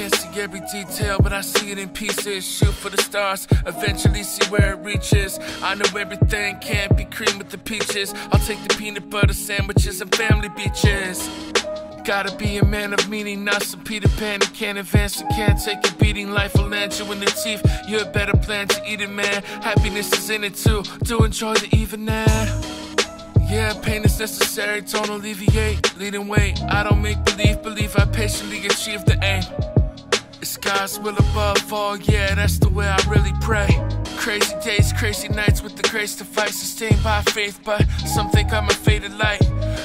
can't see every detail, but I see it in pieces. Shoot for the stars, eventually see where it reaches. I know everything can't be cream with the peaches. I'll take the peanut butter sandwiches and family beaches. Gotta be a man of meaning, not some Peter Pan who can't advance and can't take a beating. Life will land you in the teeth. You had better plan to eat it, man. Happiness is in it too. Do enjoy the evening. Yeah, pain is necessary, don't alleviate. Leading way, I don't make believe, believe I patiently achieve the aim. God's will above all, yeah, that's the way I really pray. Crazy days, crazy nights with the grace to fight, sustained by faith, but some think I'm a faded light.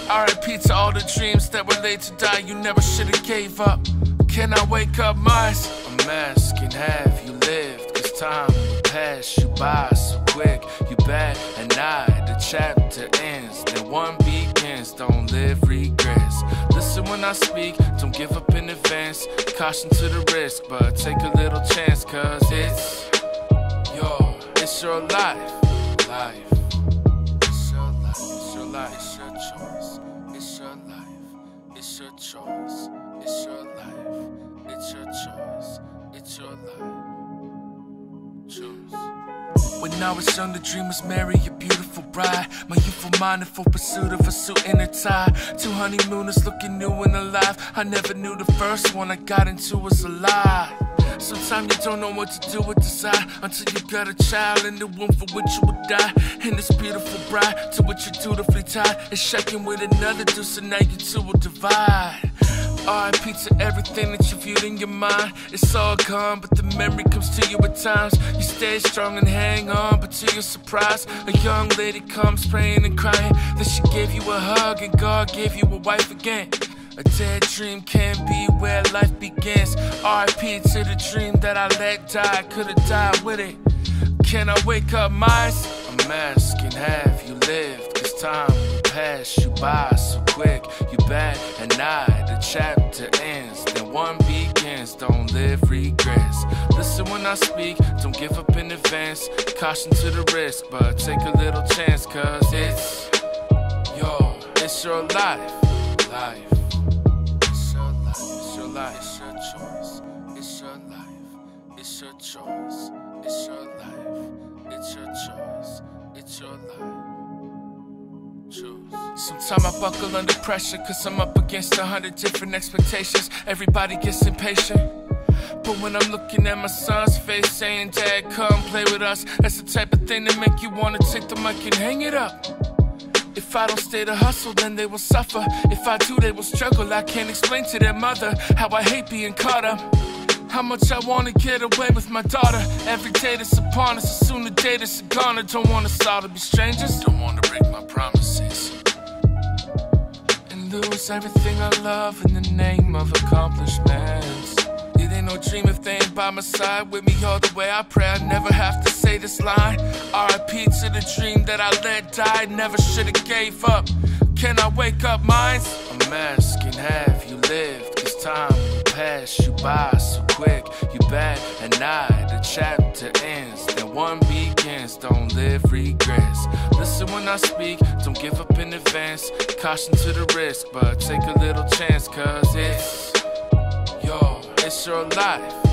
RIP to all the dreams that were laid to die, you never should've gave up. Can I wake up, Mars? I'm asking, have you lived? Cause time will pass you by so quick, you bet, and I, the chapter ends, then one begins, don't live regrets. When I speak, don't give up in advance, caution to the risk, but take a little chance, cause it's your, it's your life, life. It's your life, it's your life, it's your choice. It's your life, it's your choice. It's your life, it's your choice. It's your life. When I was young, the dream was marry a beautiful bride. My youthful mind in full pursuit of a suit and a tie. Two honeymooners looking new and alive. I never knew the first one I got into was a lie. Sometimes you don't know what to do with desire until you got a child in the womb for which you would die. And this beautiful bride to which you're dutifully tied is shaking with another dude, so now you two will divide. RIP to everything that you viewed in your mind. It's all gone, but the memory comes to you at times. You stay strong and hang on, but to your surprise, a young lady comes praying and crying that she gave you a hug and God gave you a wife again. A dead dream can't be where life begins. RIP to the dream that I let die. Could've died with it. Can I wake up, Mars? I'm asking, have you lived? Cause time will pass you by so quick. You bet, and I, chapter ends. Then one begins, don't live regrets. Listen when I speak, don't give up in advance. Caution to the risk, but take a little chance, cause it's your, it's your life, life. It's your life, it's your life, it's your choice. It's your life, it's your choice. It's your life, it's your choice. It's your life. Sometimes I buckle under pressure, cause I'm up against a hundred different expectations. Everybody gets impatient. But when I'm looking at my son's face saying, Dad, come play with us, that's the type of thing that make you wanna take the mic and hang it up. If I don't stay to hustle, then they will suffer. If I do, they will struggle. I can't explain to their mother how I hate being caught up. How much I wanna get away with my daughter. Every day that's upon us, as soon the day that's gone. I don't want us all to be strangers. Don't wanna break my promises. Lose everything I love in the name of accomplishments. It ain't no dream if they ain't by my side with me all the way. I pray I never have to say this line. RIP to the dream that I let die. Never should've gave up. Can I wake up, minds? I'm asking, have you lived? Cause time will pass you by so quick. You bet, and I, the chapter ends. Then one begins, don't live regrets. Listen when I speak, don't give up in advance. Caution to the risk, but take a little chance, cause it's your, it's your life.